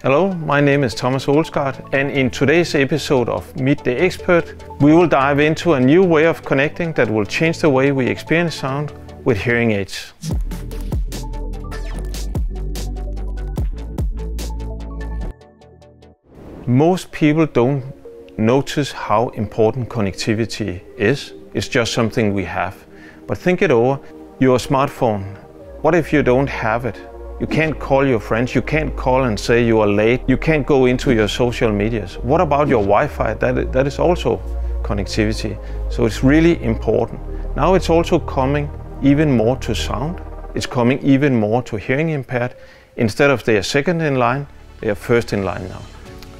Hello, my name is Thomas Olsgaard and in today's episode of Meet the Expert, we will dive into a new way of connecting that will change the way we experience sound with hearing aids. Most people don't notice how important connectivity is. It's just something we have. But think it over. Your smartphone, what if you don't have it? You can't call your friends, you can't call and say you are late, you can't go into your social medias. What about your Wi-Fi? That, that is also connectivity. So it's really important. Now it's also coming even more to sound. It's coming even more to hearing impaired. Instead of they are second in line, they are first in line now.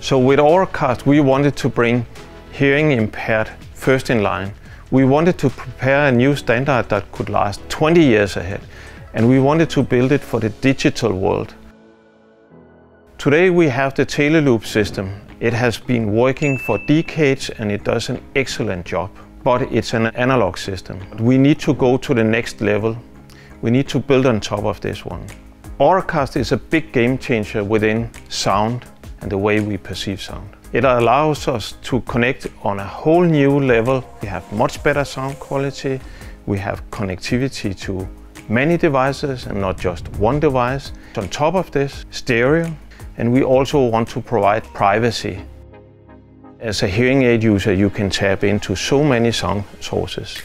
So with Auracast, we wanted to bring hearing impaired first in line. We wanted to prepare a new standard that could last 20 years ahead and we wanted to build it for the digital world. Today we have the Teleloop system. It has been working for decades and it does an excellent job, but it's an analog system. We need to go to the next level. We need to build on top of this one. Auracast is a big game changer within sound and the way we perceive sound. It allows us to connect on a whole new level. We have much better sound quality. We have connectivity to many devices and not just one device. On top of this, stereo, and we also want to provide privacy. As a hearing aid user, you can tap into so many sound sources.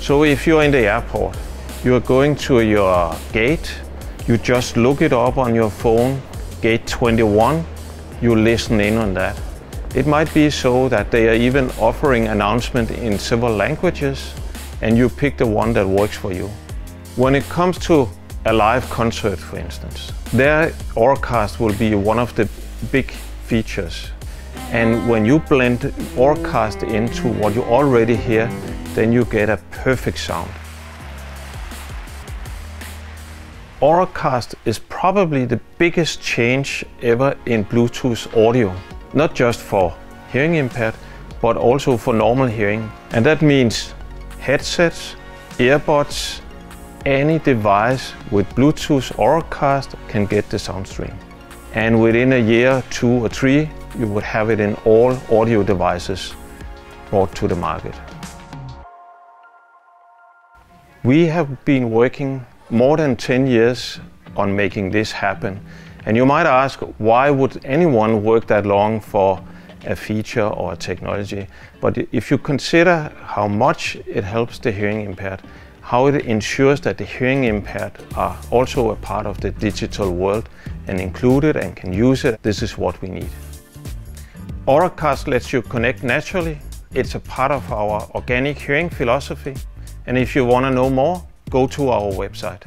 So if you're in the airport, you're going to your gate, you just look it up on your phone, gate 21, you listen in on that. It might be so that they are even offering announcement in several languages and you pick the one that works for you. When it comes to a live concert, for instance, there Auracast will be one of the big features. And when you blend Auracast into what you already hear, then you get a perfect sound. Auracast is probably the biggest change ever in Bluetooth audio, not just for hearing impaired, but also for normal hearing. And that means headsets, earbuds, any device with Bluetooth Auracast can get the sound stream. And within a year, two or three, you would have it in all audio devices brought to the market. We have been working more than 10 years on making this happen. And you might ask, why would anyone work that long for a feature or a technology? But if you consider how much it helps the hearing impaired, how it ensures that the hearing impaired are also a part of the digital world and included and can use it. This is what we need. Auracast lets you connect naturally. It's a part of our organic hearing philosophy. And if you want to know more, go to our website.